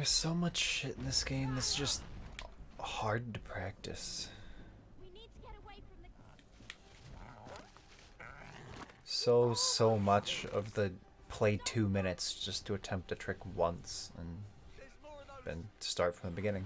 There's so much shit in this game that's just hard to practice. So, so much of the play two minutes just to attempt a trick once and then start from the beginning.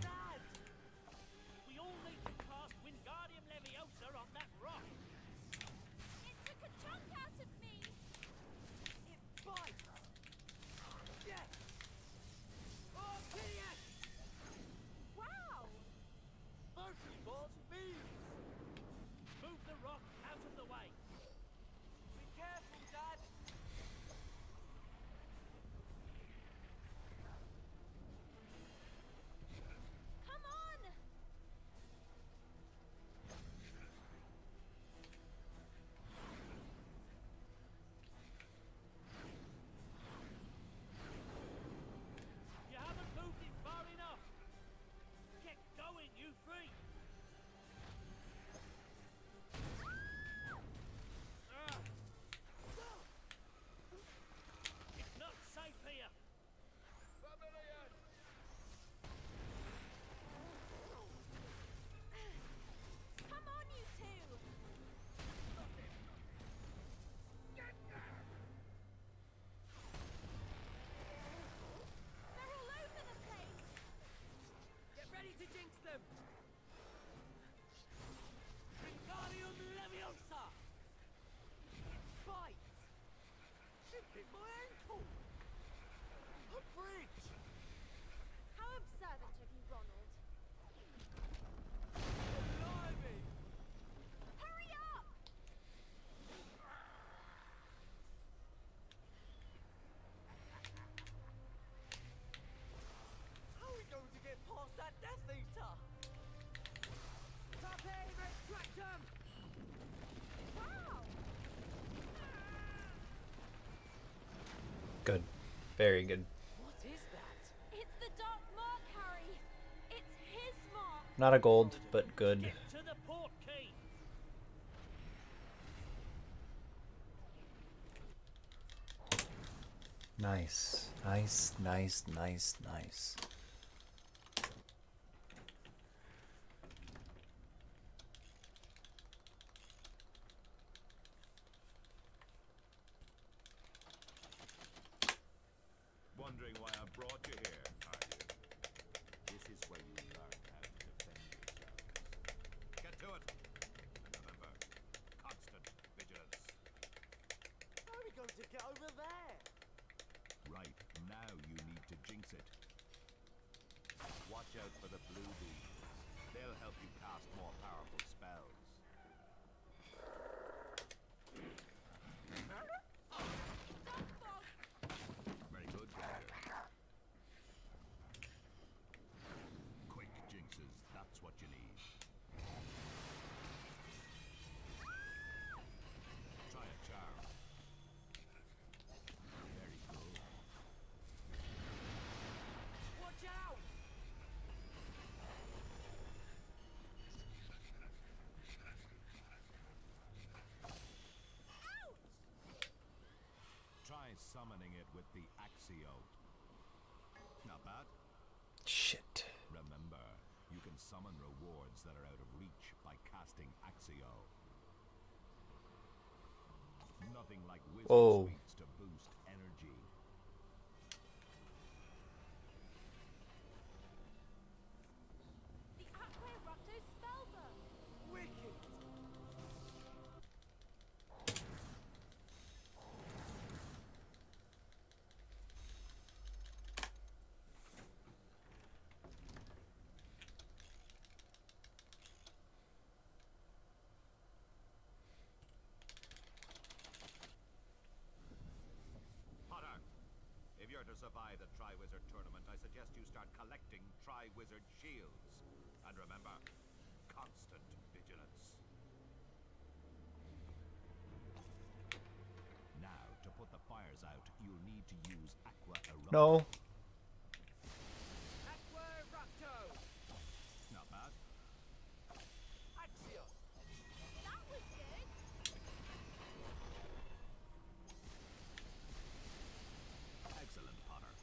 Good. Very good. What is that? It's the dark mark, Harry. It's his mark. Not a gold, but good. Nice. Nice, nice, nice, nice. Summoning it with the Accio. Not bad. Shit. Remember, you can summon rewards that are out of reach by casting Accio. Nothing like sweets oh. to boost to survive the Triwizard Tournament, I suggest you start collecting Triwizard shields. And remember, constant vigilance. Now, to put the fires out, you'll need to use Aqua. No. Aquarapto! Not bad. Accio! That was good. Excellent, Potter.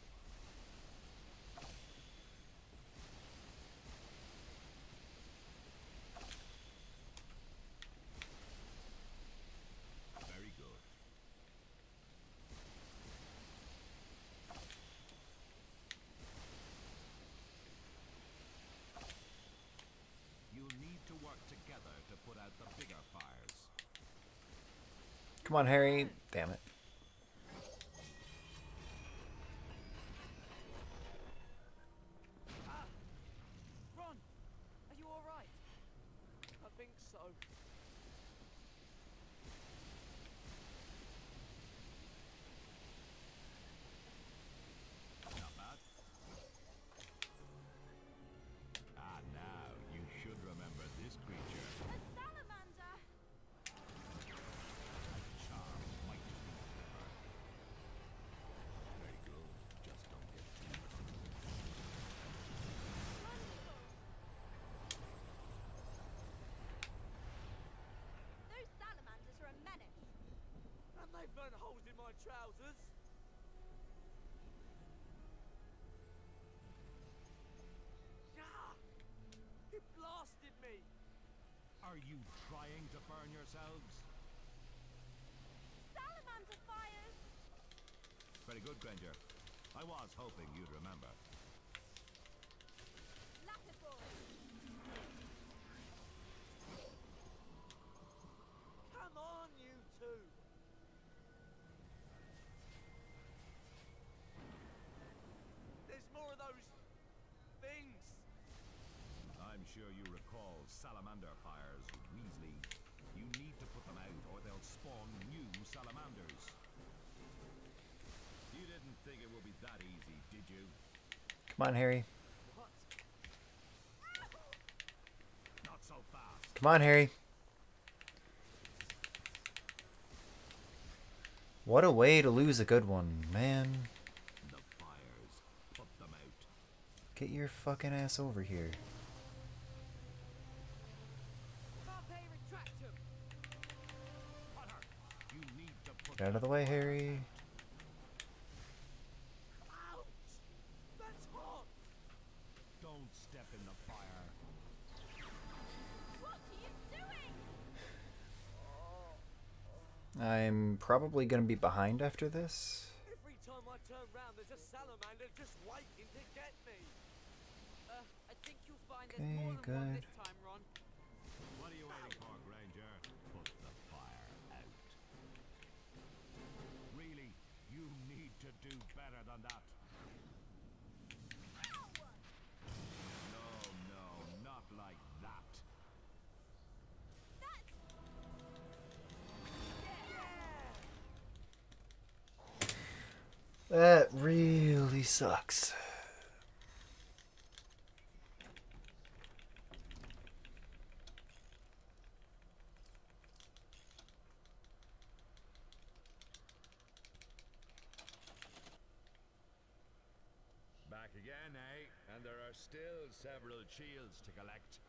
Come on, Harry. Damn it. Ah! Ron, are you all right? I think so. Not bad. Ah, now you should remember this creature. A salamander! Charm might be clever. Very good. Just don't get too Wonderful! Those salamanders are a menace. And they burn holes in my trousers. Ah! It blasted me. Are you trying to burn yourselves? Salamander fires! Very good, Granger. I was hoping you'd remember. Lapidor! Come on, you two. There's more of those things. I'm sure you recall salamander fires, Weasley. You need to put them out or they'll spawn new salamanders. You didn't think it would be that easy, did you? Come on, Harry. So fast. Come on, Harry. What a way to lose a good one, man. The fires. Put them out. Get your fucking ass over here. Get out of the way, Harry. Ouch! That's hot. Don't step in the fire. What are you doing? I'm probably gonna be behind after this. Every time I turn round, there's a salamander just waiting to get me. Uh, I think you'll find there's more Okay, than one this time, That really sucks. Back again, eh? And there are still several shields to collect.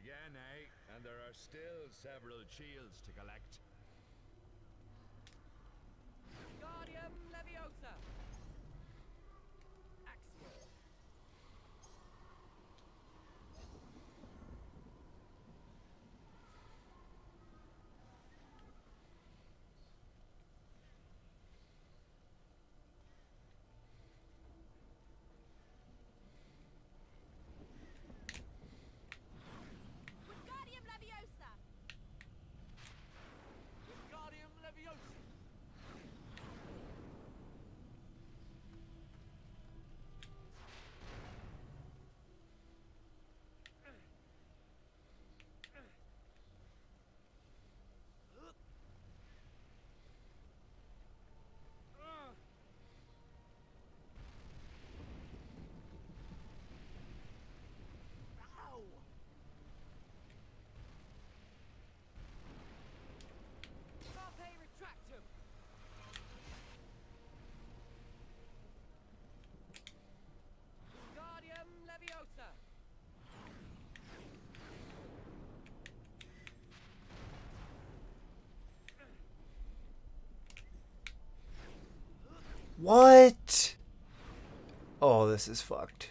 Again, eh? And there are still several shields to collect. What? Oh, this is fucked.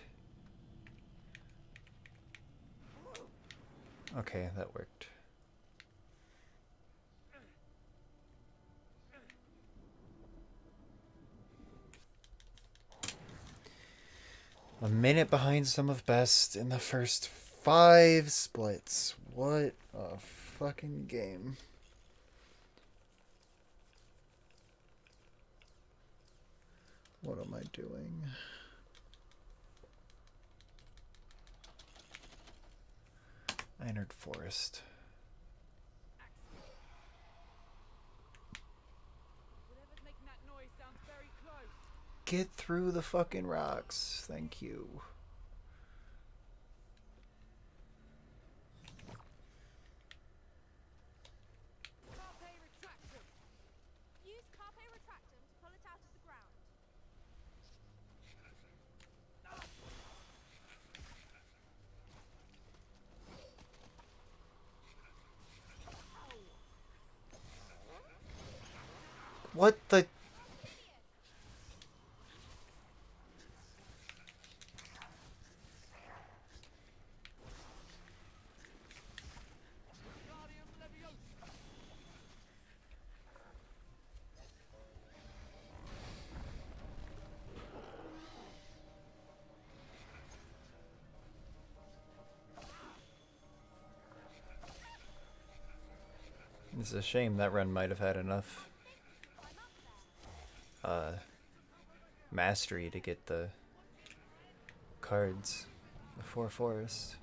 Okay, that worked. A minute behind some of best in the first five splits. What a fucking game. What am I doing? I entered forest. Get through the fucking rocks. Thank you. Carpe retractum. Use Carpe Retractum to pull it out of the ground. What the? It's a shame that run might have had enough uh, mastery to get the cards before forest.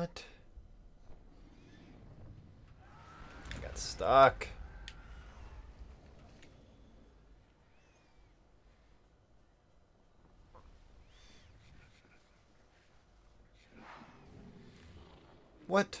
What? I got stuck. What?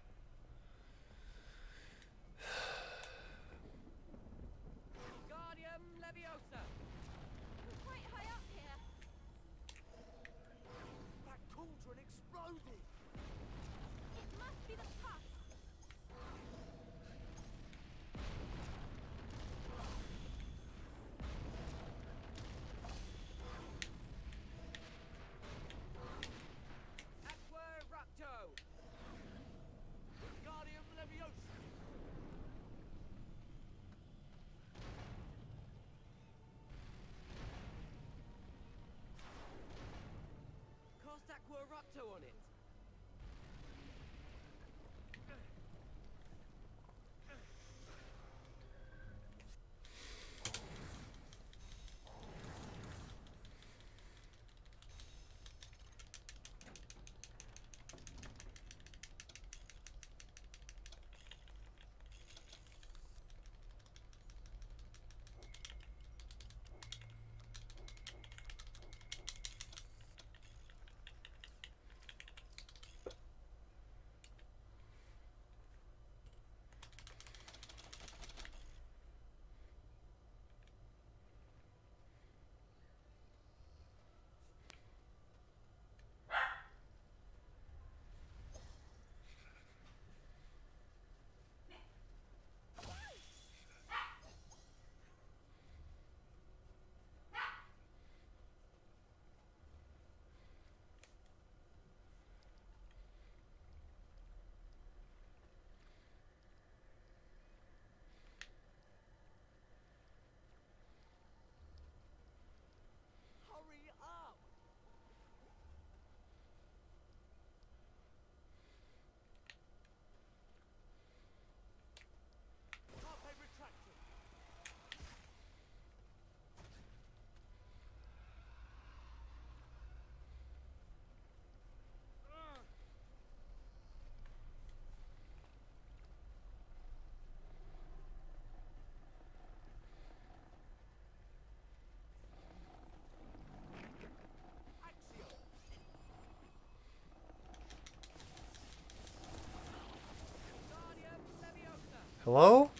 Hello?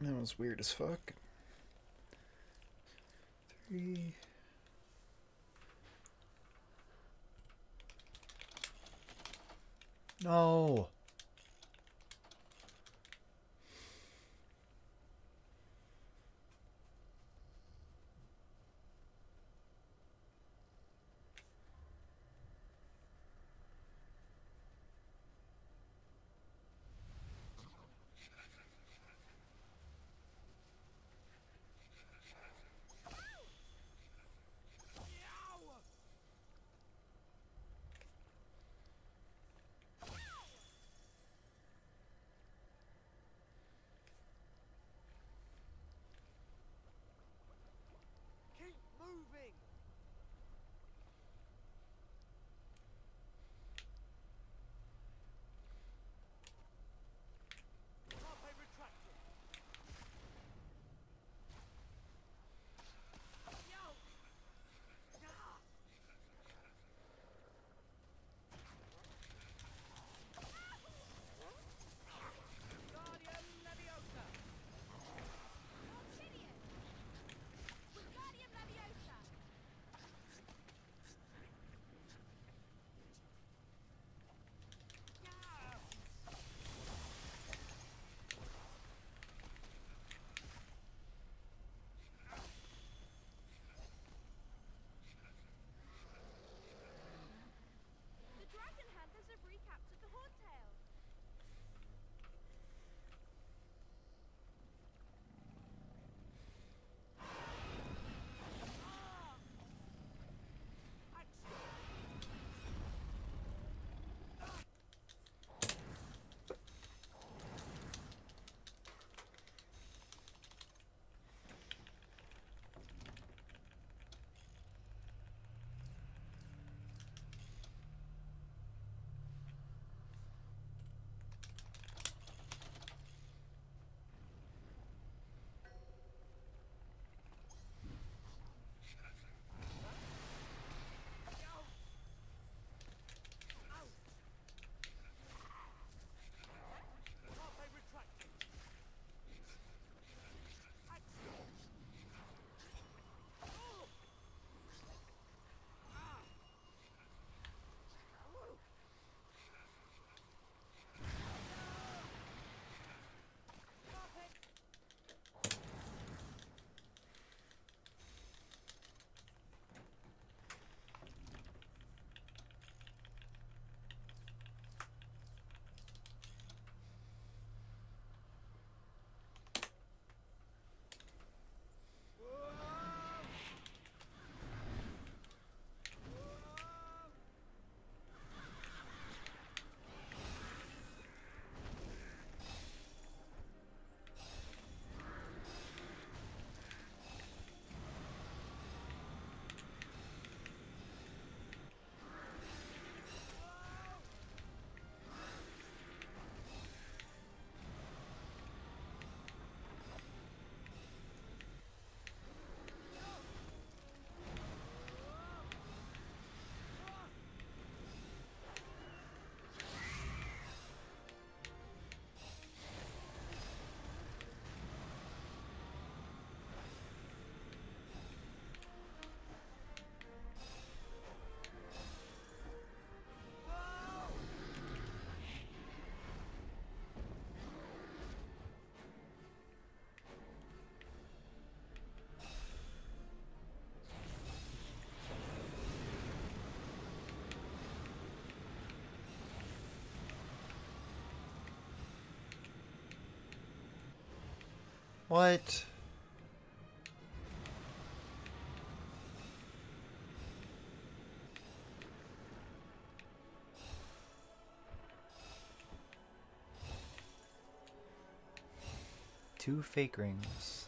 That was weird as fuck. What? Two fake rings.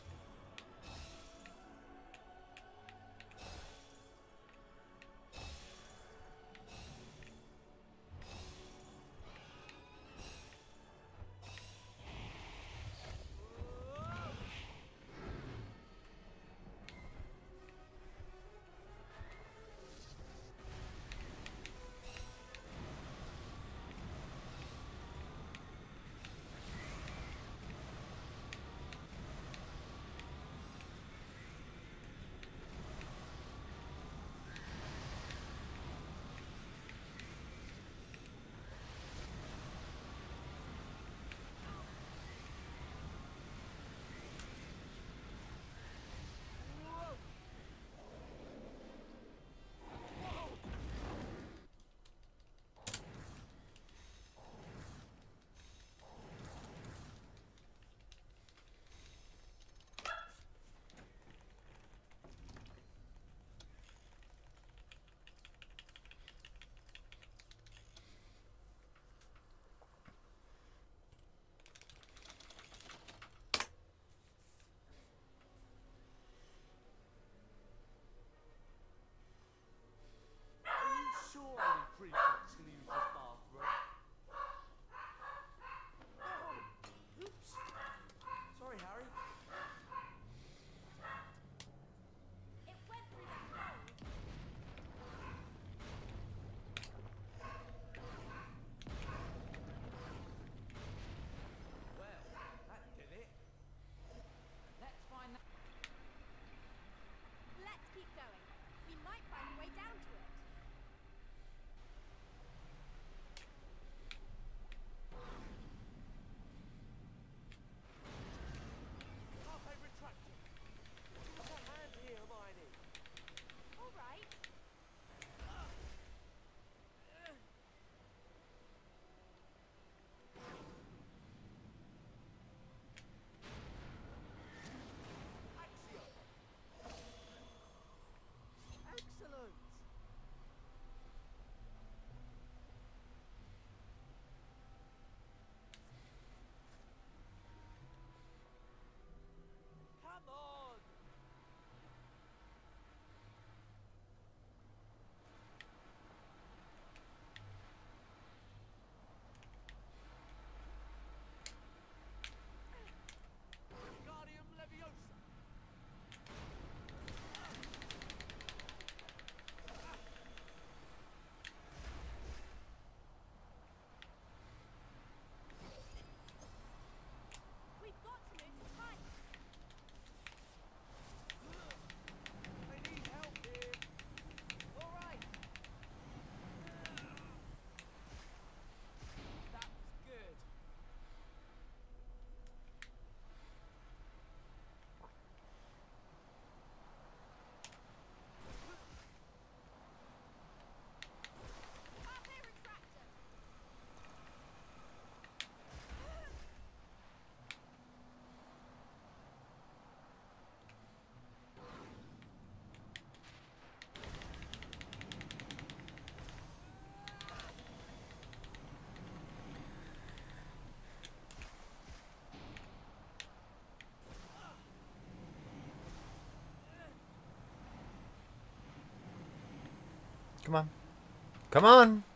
Come on. Come on!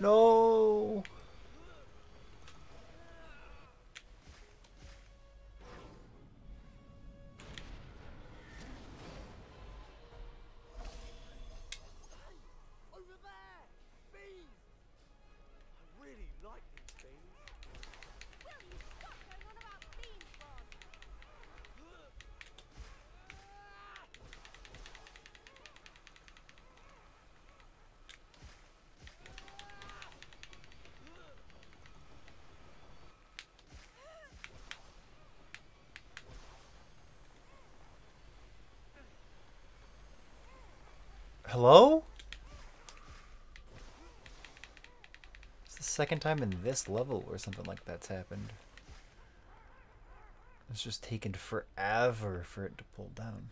No. Hello? It's the second time in this level where something like that's happened. It's just taken forever for it to pull down.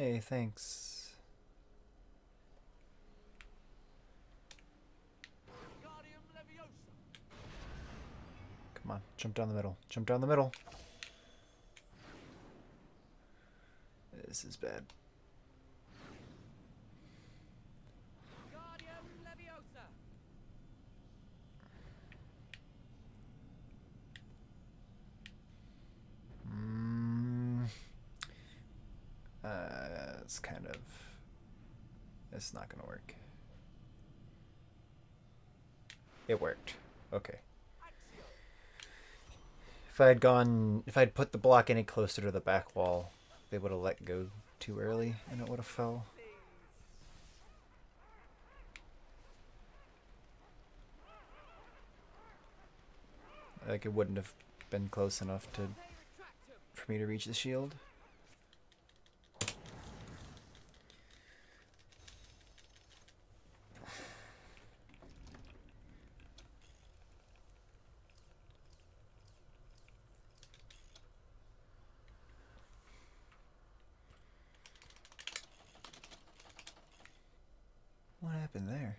Hey, thanks. Come on, jump down the middle. Jump down the middle. This is bad. Wingardium Leviosa! Mm, uh, it's kind of. It's not gonna work. It worked. Okay. Accio! If I had gone, if I'd put the block any closer to the back wall, they would have let go too early, and it would have fell. Like it wouldn't have been close enough to for me to reach the shield. What happened there?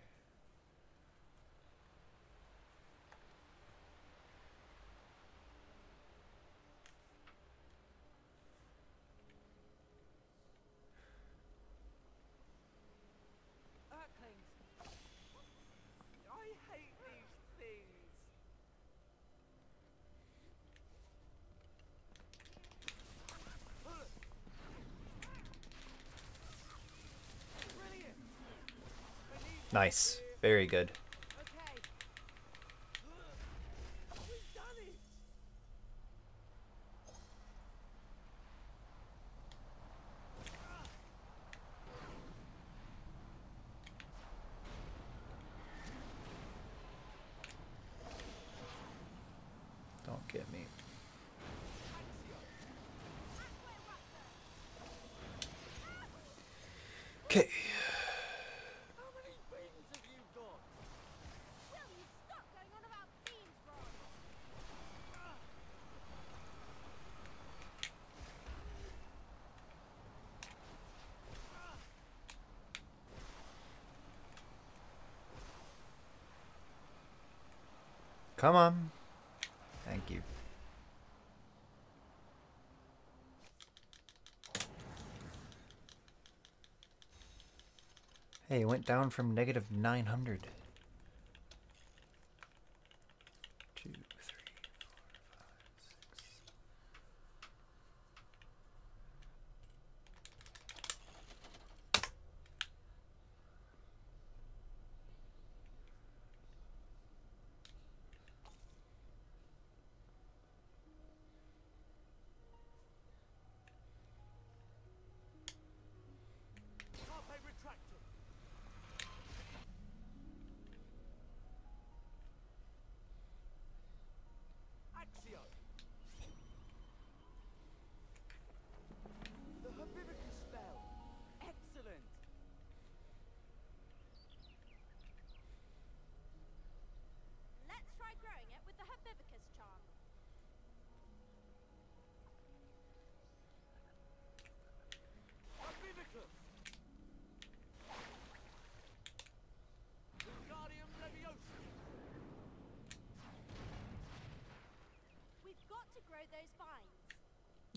Erklings! I hate these things! Brilliant! I need Nice. Very good. Come on. Thank you. Hey, it went down from negative 900.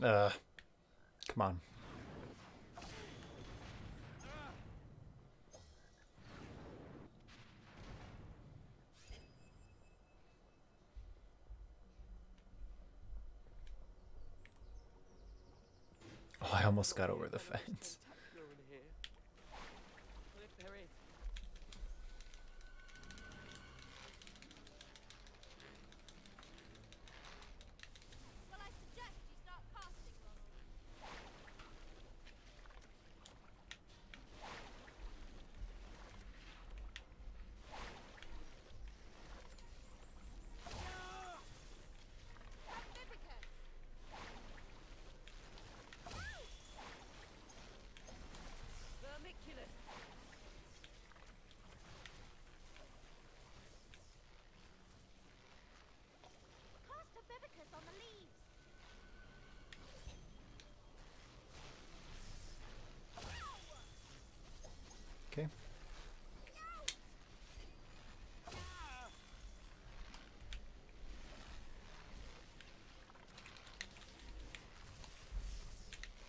Uh, come on. Oh, I almost got over the fence.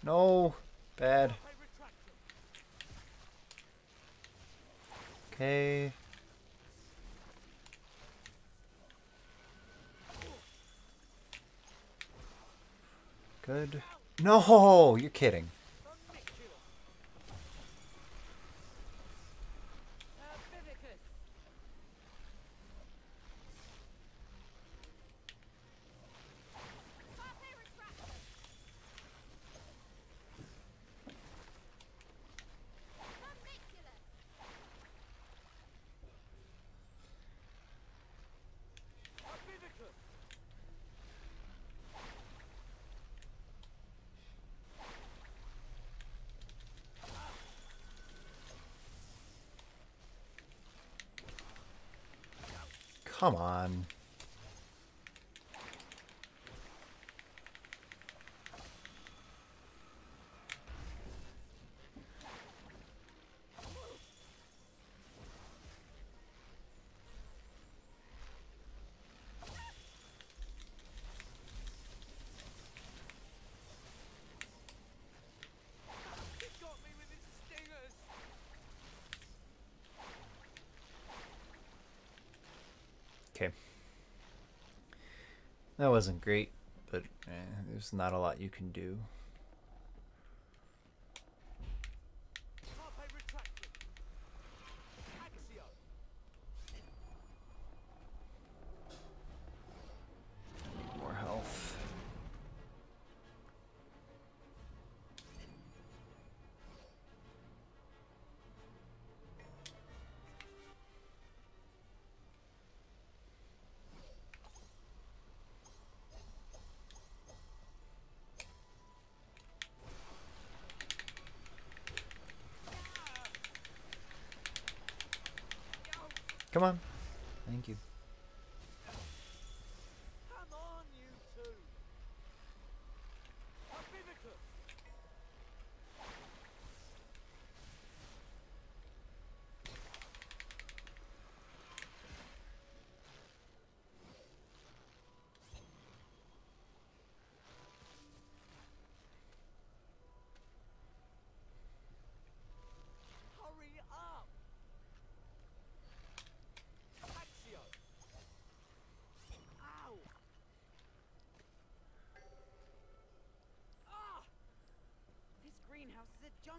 No. Bad. Okay. Good. No! You're kidding. Come on. That wasn't great, but eh, there's not a lot you can do.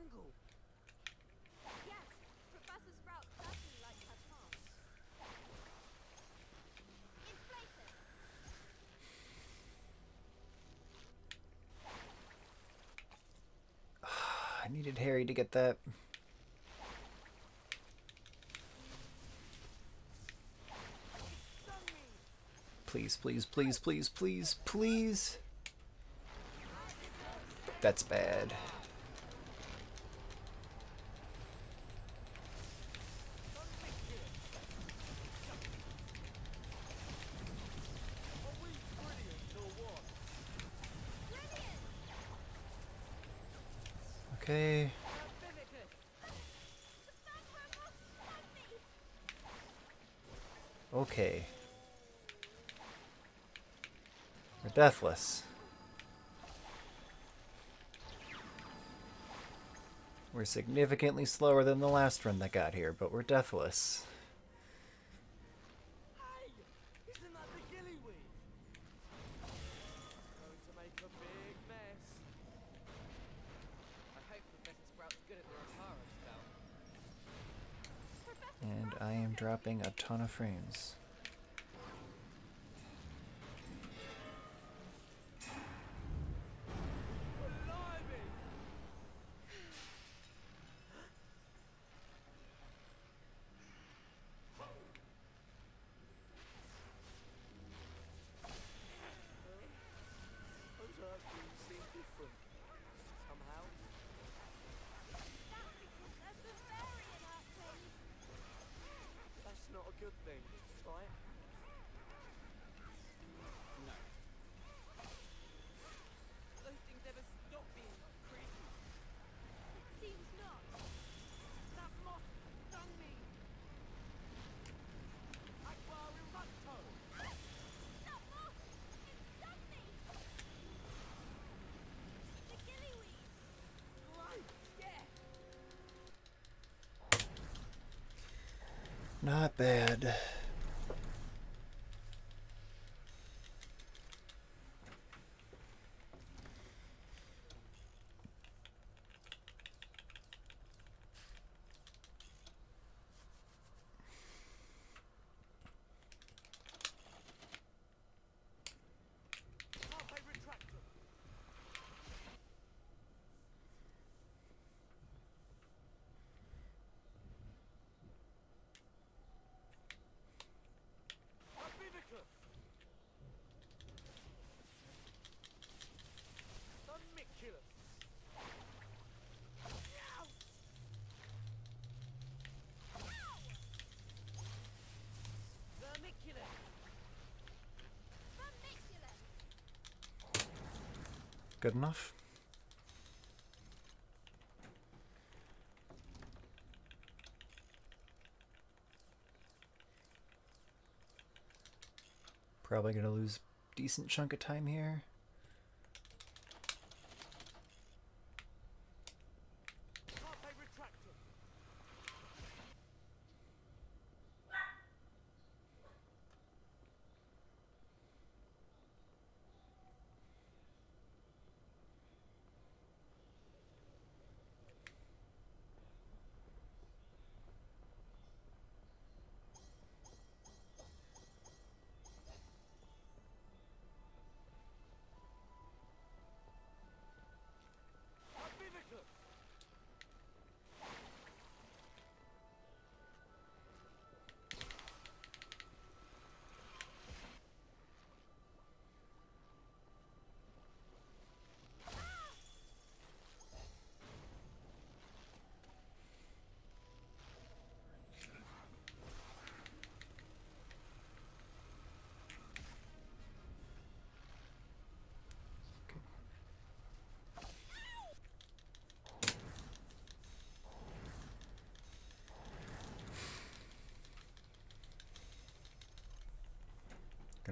Jungle. Yes, Professor Sprout certainly likes her plants. Inflated. I needed Harry to get that. Please, please, please, please, please, please. That's bad. Are we brilliant or what? Brilliant! Okay. Herbivicus! The Fangworm will stung me! Okay. We're deathless. We're significantly slower than the last run that got here, but we're deathless. And I am dropping a ton of frames. Blimey! Those erklings seem different. Somehow. That's because there's Bavarian Erklings. That's not a good thing, right? Those things never stop being creepy. Seems not. That moth stung me. Aqua Eructo! That moth! It stung me! The gillyweed! Great! Yeah. Not bad. Good enough? Probably gonna lose decent chunk of time here.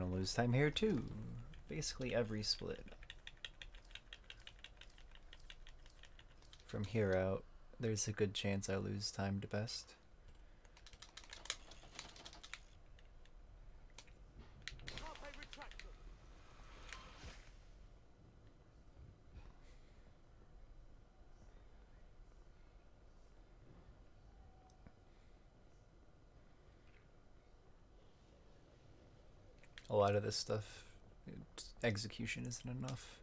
Gonna lose time here too. Basically every split. From here out, there's a good chance I lose time to best. Carpe retractum. A lot of this stuff, execution isn't enough.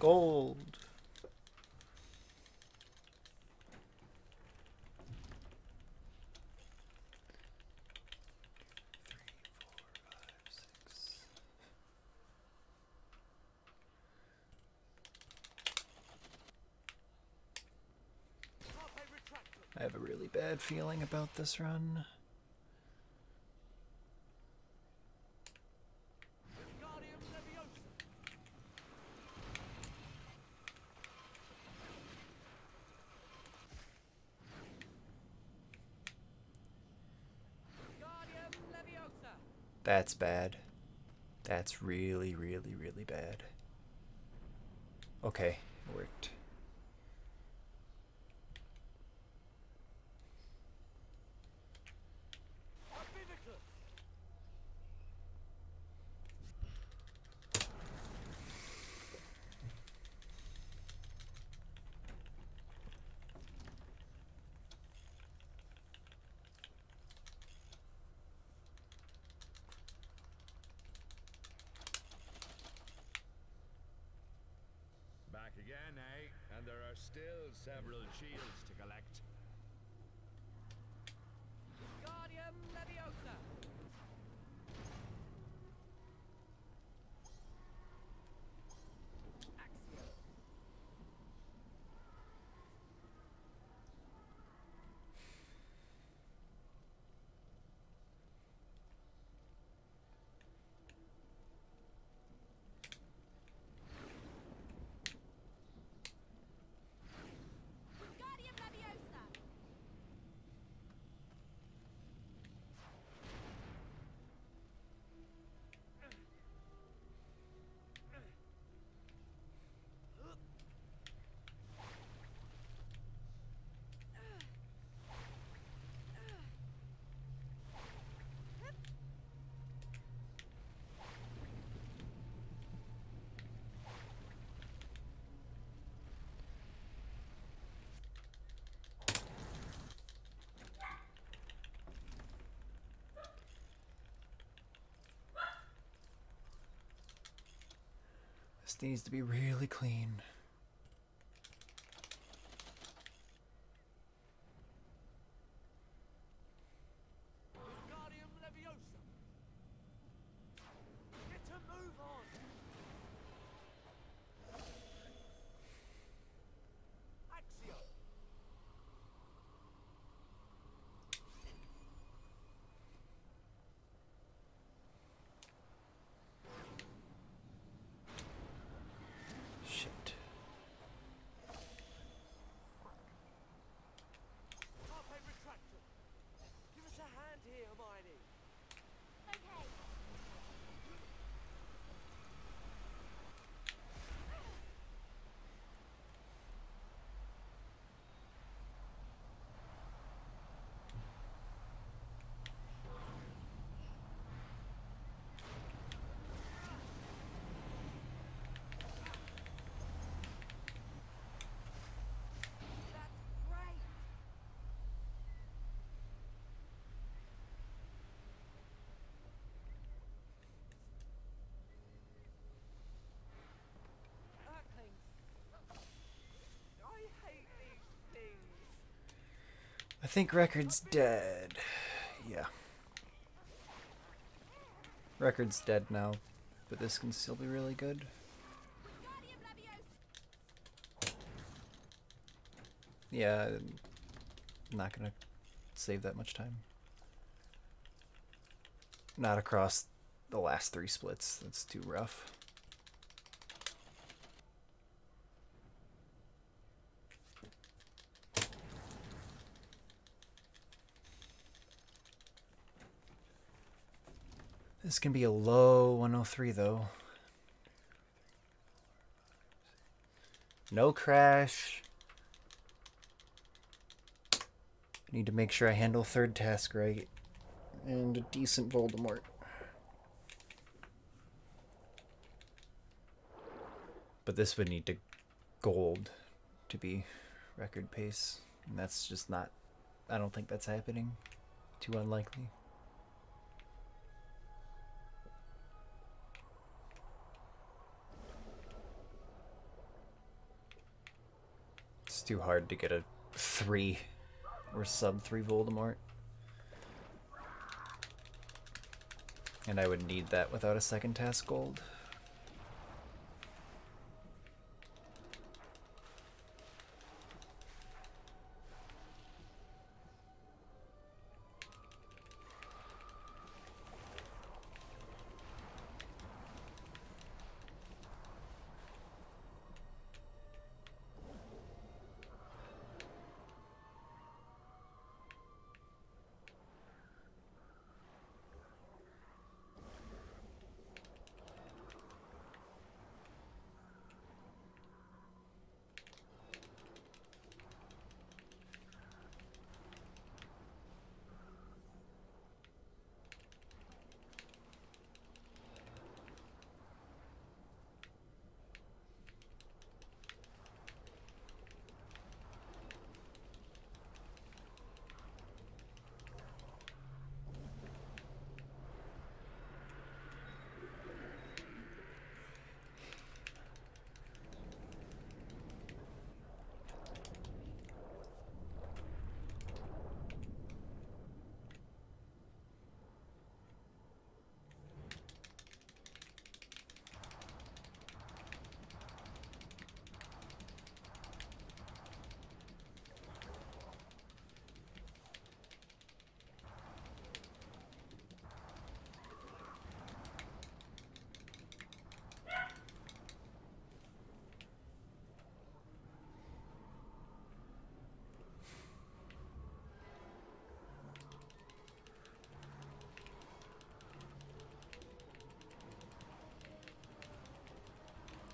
Gold! I have a really bad feeling about this run. That's bad. That's really, really, really bad. Okay, it worked. Herbivicus. Back again, eh? And there are still several shields to collect. Wingardium Leviosa. Accio. Wingardium Leviosa. This needs to be really clean. Wingardium Leviosa. Get a move on. Accio. Shit. I think Record's dead. Yeah. Record's dead now, but this can still be really good. Yeah, I'm not gonna save that much time. Not across the last three splits. That's too rough. This can be a low 103 though. No crash. Need to make sure I handle third task right. And a decent Voldemort. But this would need to gold to be record pace. And that's just not I don't think that's happening. Too unlikely. Too hard to get a three or sub three Voldemort. And I would need that without a second task gold.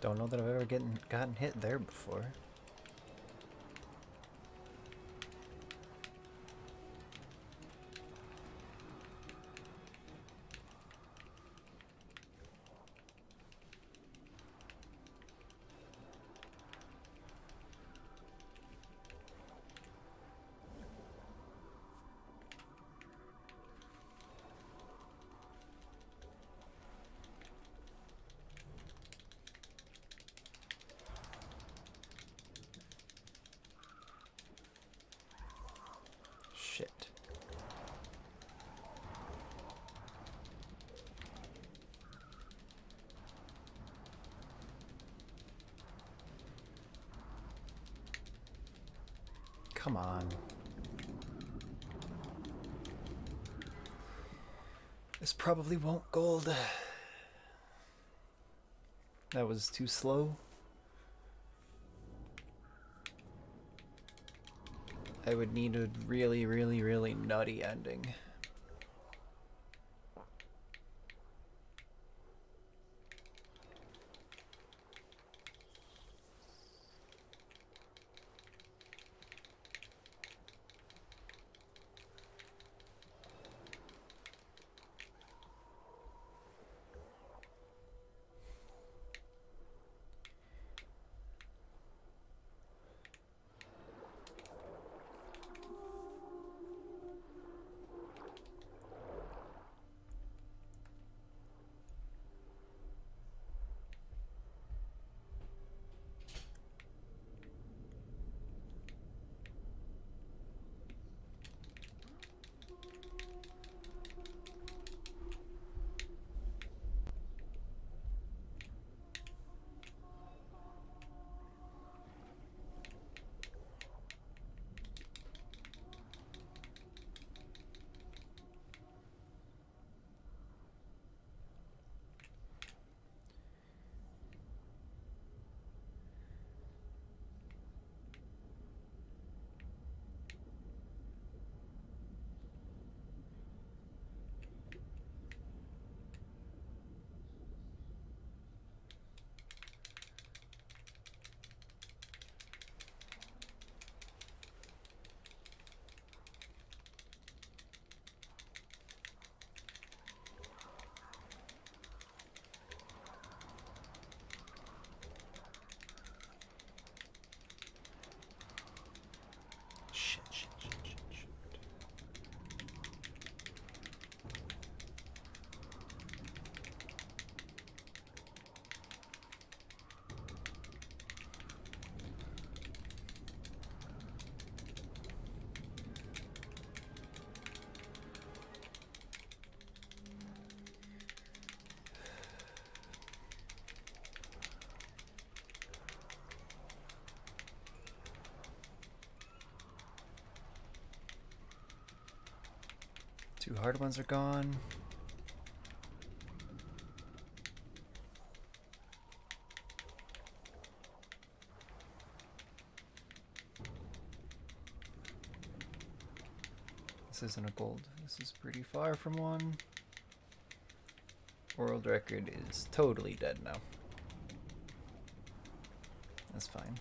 Don't know that I've ever getting gotten hit there before. Probably won't gold. That was too slow. I would need a really, really, really nutty ending. Two hard ones are gone. This isn't a gold. This is pretty far from one. World record is totally dead now. That's fine.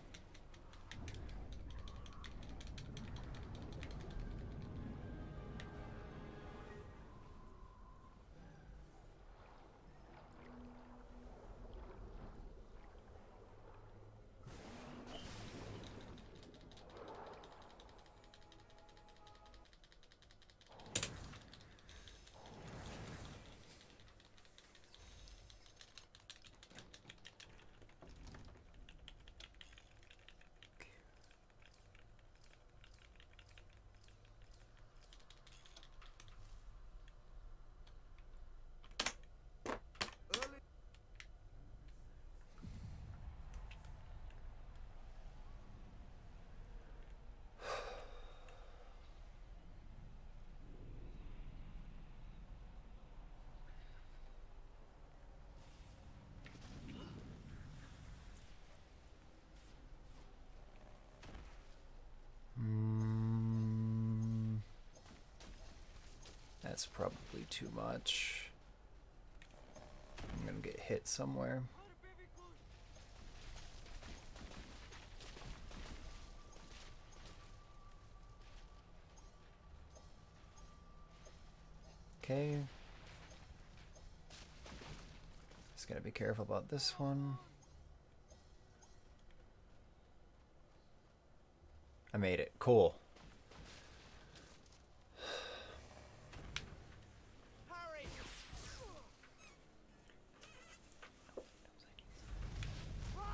That's probably too much. I'm gonna get hit somewhere. Okay. Just gotta be careful about this one. I made it. Cool. Hurry! Run!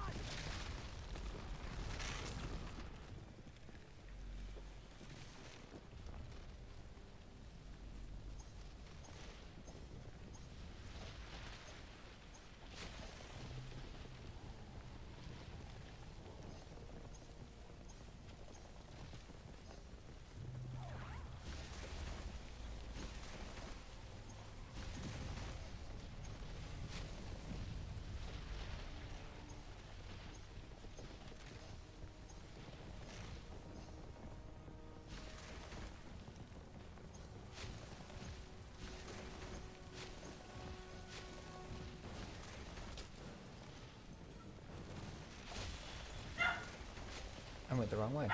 I went the wrong way.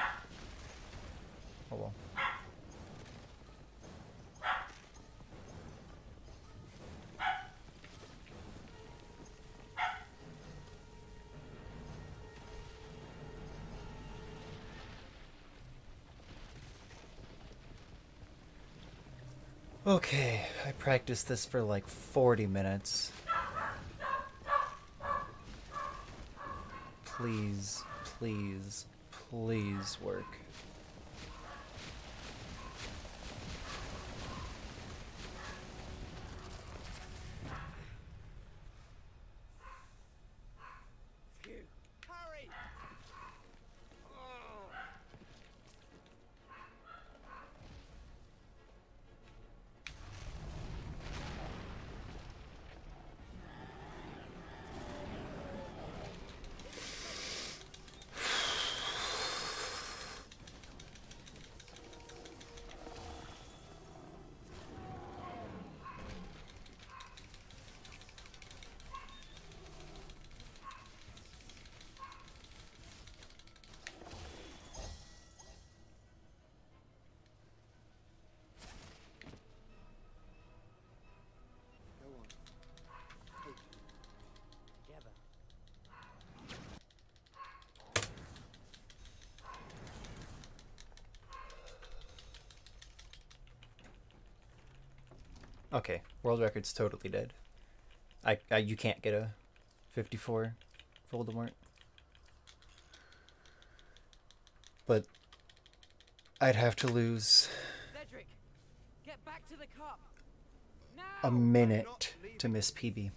Oh well. Okay, I practiced this for like 40 minutes. Please, please, please work. Phew. Hurry! Oh. Go on. Take it. Together. Okay, world record's totally dead. I, I you can't get a 54 Voldemort. But I'd have to lose Cedric! Get back to the cup! Now! a minute to miss PB.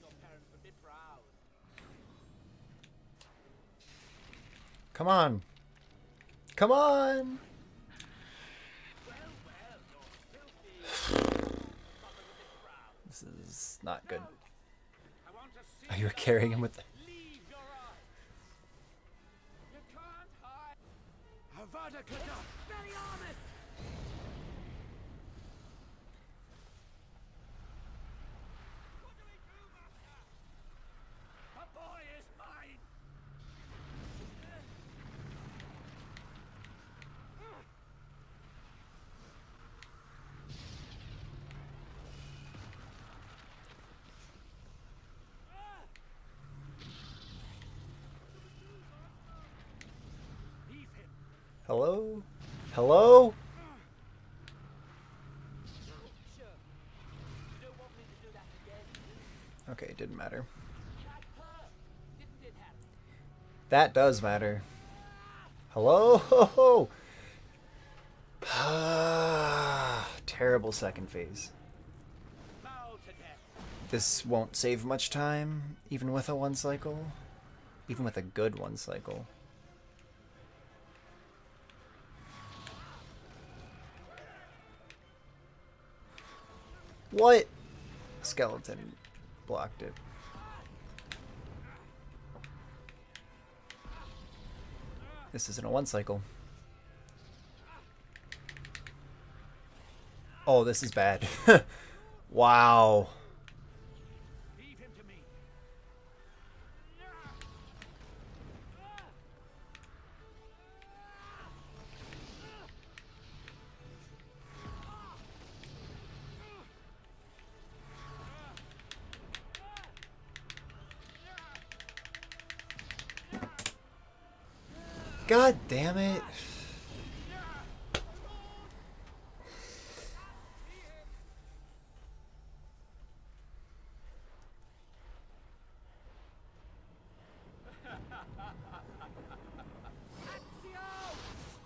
Your parents would be proud. Come on. Come on. Well, well, you're filthy. Mother would be proud. This not good. You were carrying him with the... Expelliarmus! What do we do, Master? A boy is mine. Leave him. Hello? Hello? Sure. You don't want me to do that again, do Hello? Okay, it didn't matter. That does matter. Hello? Terrible second phase. This won't save much time, even with a one cycle. Even with a good one cycle. What? Skeleton blocked it. This isn't a one cycle. Oh, this is bad. wow. Leave him to me. God damn it.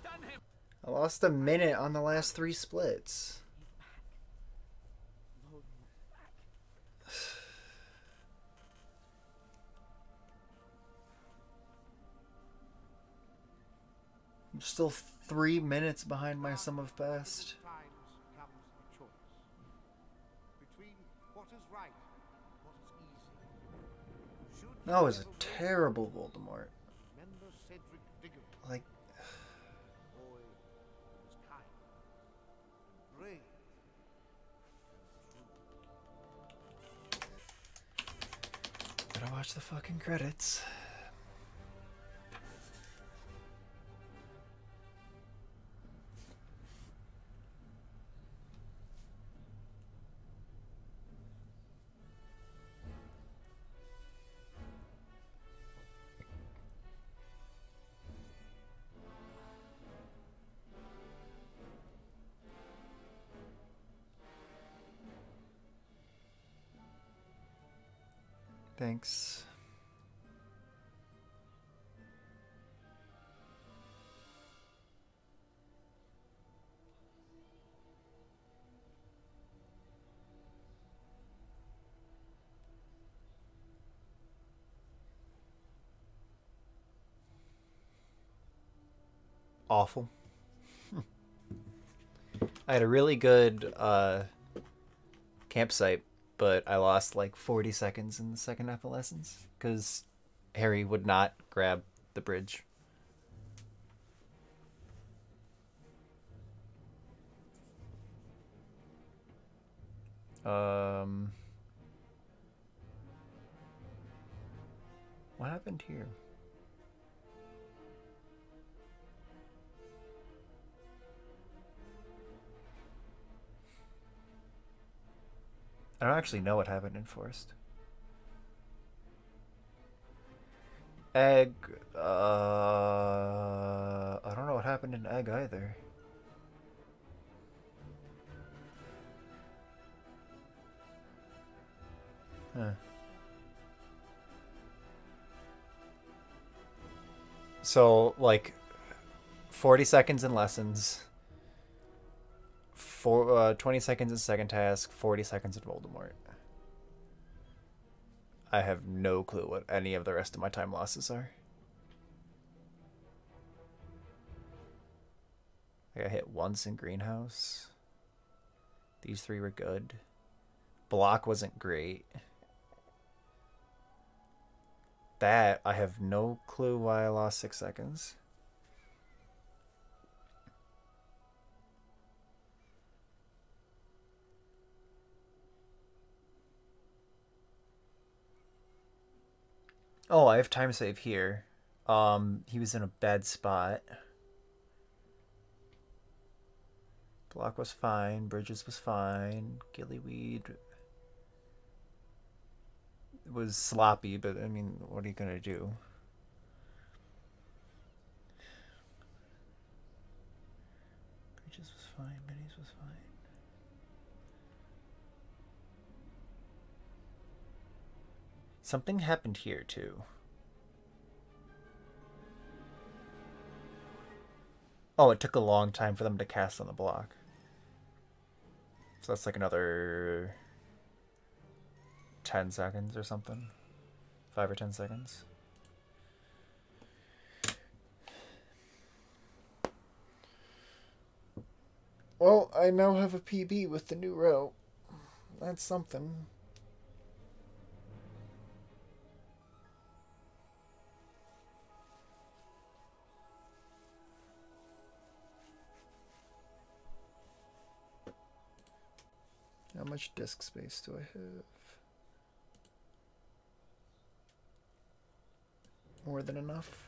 Stun him. I lost a minute on the last three splits. I'm still three minutes behind my sum of best. That was a terrible Voldemort. Gotta watch the fucking credits. Awful. I had a really good uh, campsite, but I lost like 40 seconds in the second half of lessons because Harry would not grab the bridge. Um. What happened here? I don't actually know what happened in Forest. Egg. Uh, I don't know what happened in Egg either. Huh. So, like, 40 seconds in lessons, for, uh, 20 seconds in second task, 40 seconds in Voldemort. I have no clue what any of the rest of my time losses are. I got hit once in Greenhouse. These three were good. Block wasn't great. That, I have no clue why I lost six seconds. Oh, I have time save here. Um, he was in a bad spot. Block was fine. Bridges was fine. Gillyweed was sloppy, but I mean, what are you gonna do? Bridges was fine. Something happened here too. Oh, it took a long time for them to cast on the block. So that's like another 10 seconds or something. 5 or 10 seconds. Well, I now have a PB with the new route. That's something. How much disk space do I have? More than enough.